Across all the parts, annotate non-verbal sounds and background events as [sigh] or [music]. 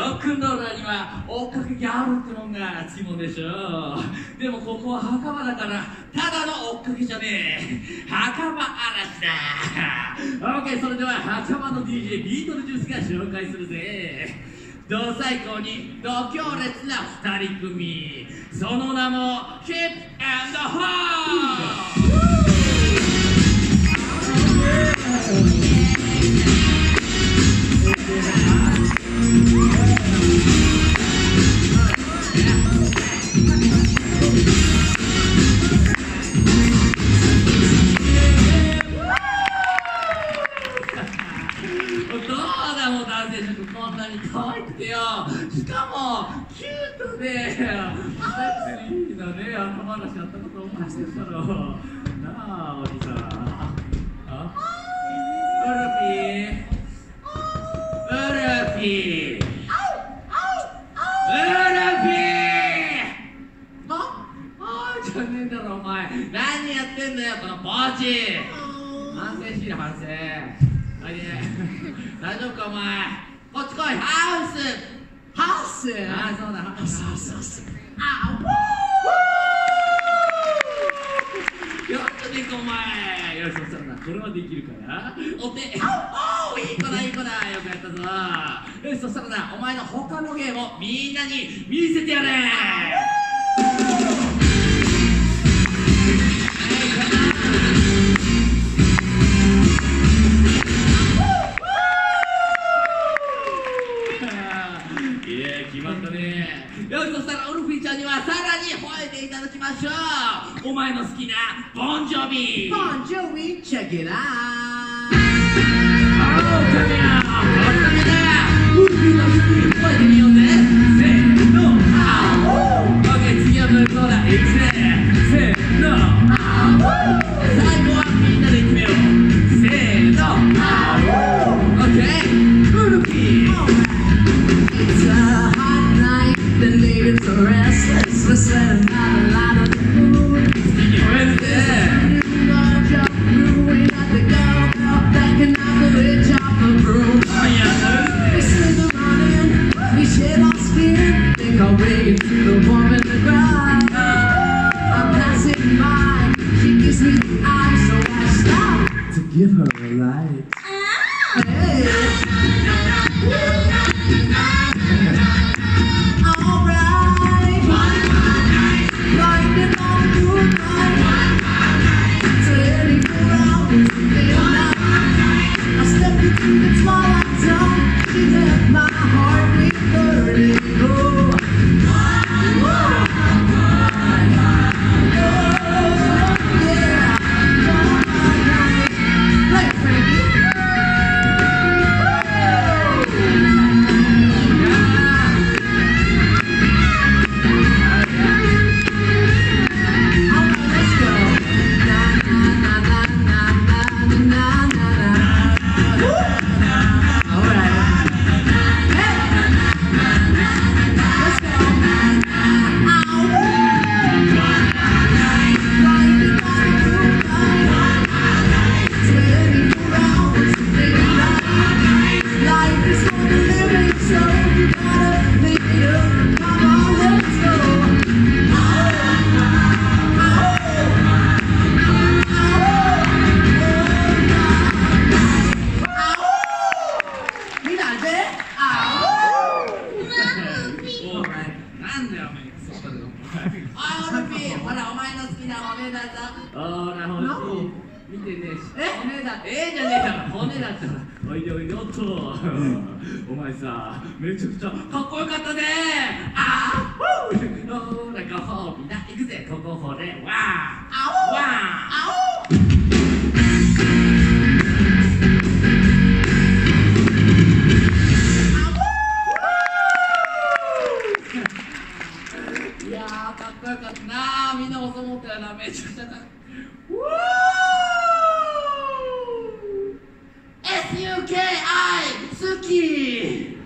ロックンローラーには追っかけギャルってもんがつきもんでしょ。でもここは墓場だからただの追っかけじゃねえ。墓場嵐だ。OK それでは墓場の DJ ビートルジュースが紹介するぜ。同最高に度強烈な二人組。その名も Hip and Hop! どうだ可愛くてよしかもキュートでセクシーなね頭話やったこと思い出したろなあおじさんあウルフィ。ーウルフィ。ーウルフィーこのポーチ反省しろ反省。おいで大丈夫かお前？こっち来い。ハウス。ハウス？ああそうだ。ハウスハウスハウスあやったねお前。よしそしたらなこれはできるから。お手。あおいい子だいい子だ。よくやったぞ。よしそしたらなお前の他の芸もみんなに見せてやれ前の好きなボンジョビ。Bon Jovi, check it out. あおかみやおかみだあー、ルピー、ほら、お前の好きな骨だぞ。あら欲しい見てねえ骨だ。ええじゃねえから骨だったらおいでおいでおっと。お前さめちゃくちゃかっこよかったねあーふう。ほらご褒美だ行くぜ。ここほれ。わー。あお。わあなめちゃくウォ !SUKI 好き。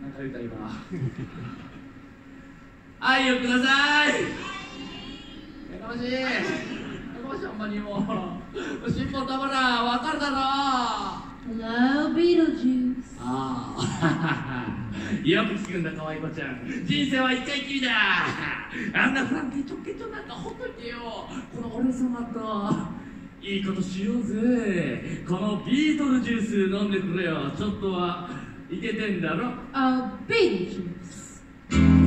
なんか言うた今。愛をください。やかましい。やかましいほんまにもう。進歩たまらんわかるだろう Love you ああ [laughs] よく聞くんだかわいこちゃん。人生は一回きりだ。あんなさんケチョケチョなんかほっといてよ。この俺様と。いいことしようぜ。このビートルジュース飲んでくれよ。ちょっとはいけてんだろ。あビートルジュース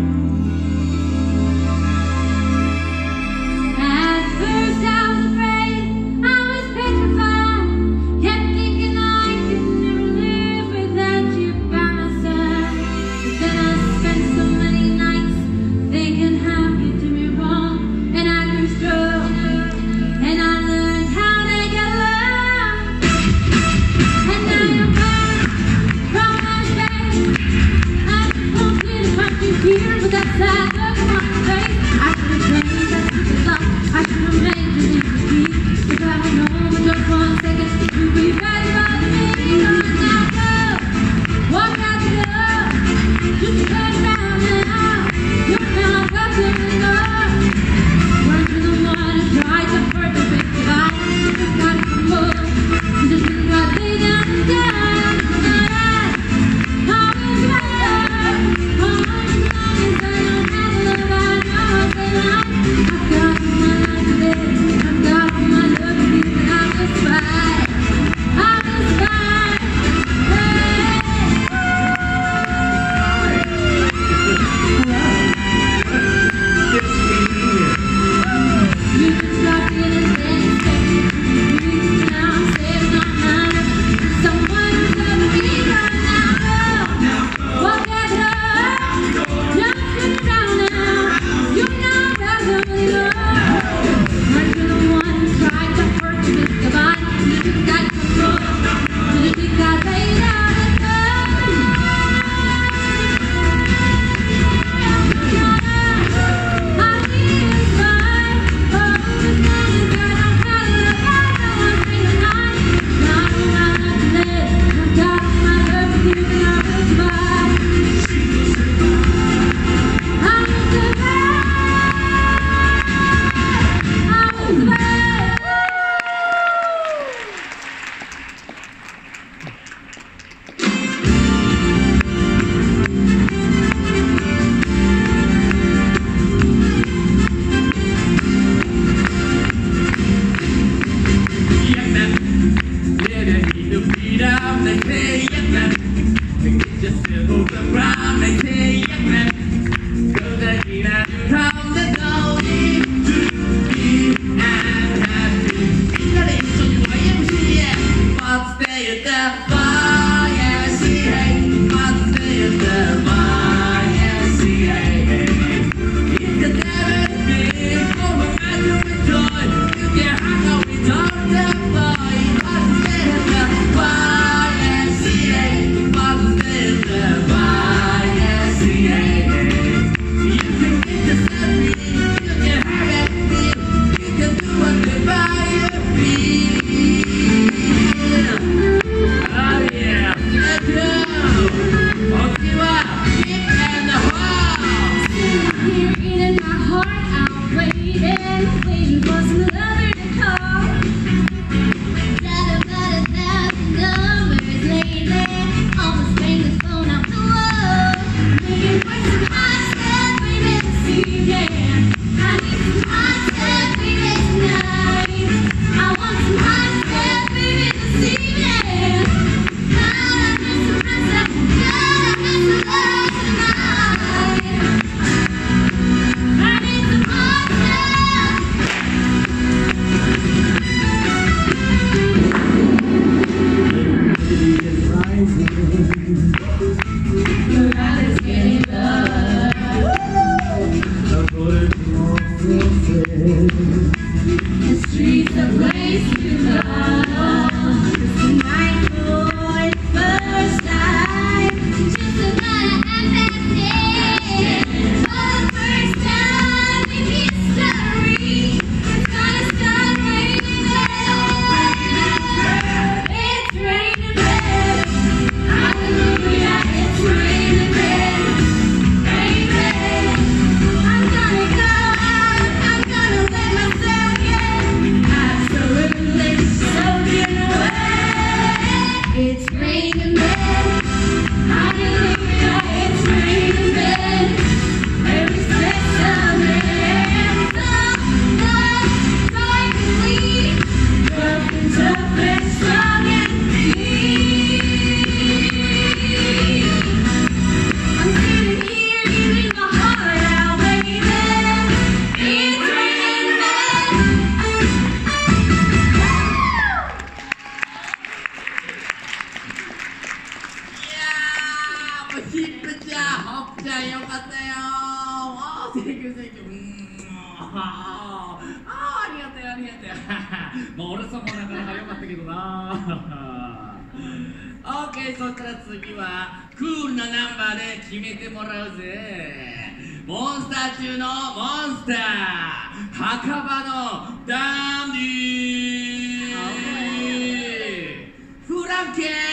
モンスター墓場のダンディフランケン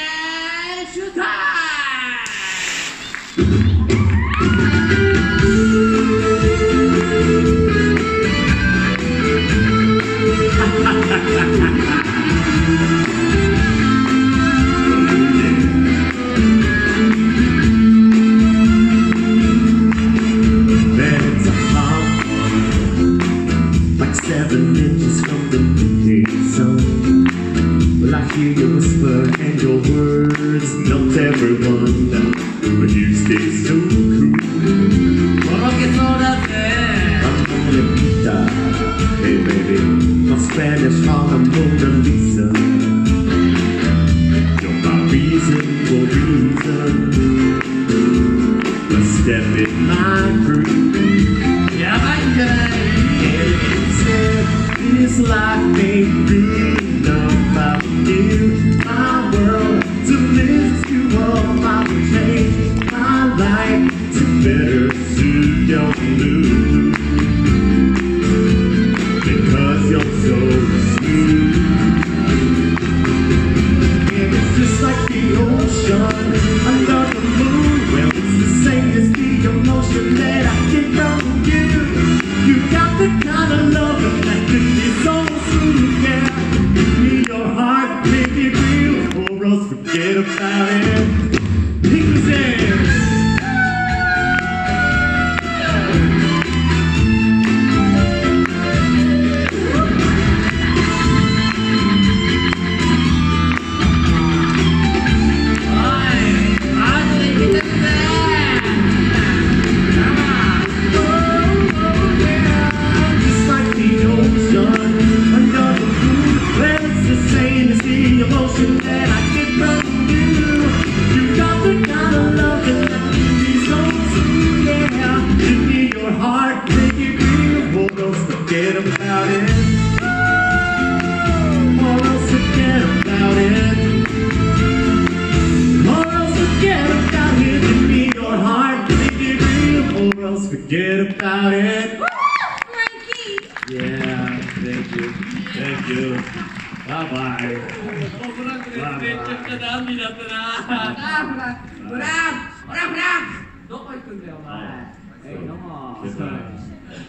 んだよお前え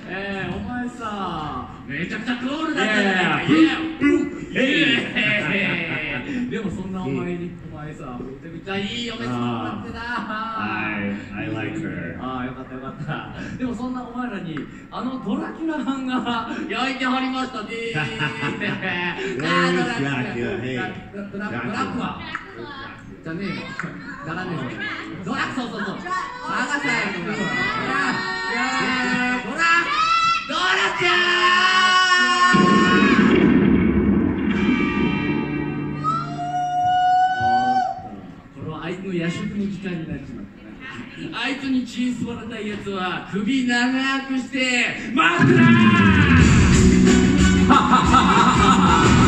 えー、お前さめちゃくちゃクールだったでもそんなお前にお前さめちゃくちゃいい嫁さんもらってな I, I like her. ああよかったよかったでもそんなお前らにあのドラキュラ版が焼いてはりましたねドラキュラ.ドラドラドラクはじゃねえよならねえよドラそうそうそうサガサイドラドラドラドラちゃんこれはあいつの夜食の時間になっちまったなあいつに血吸われたいやつは首長くして待ってな She's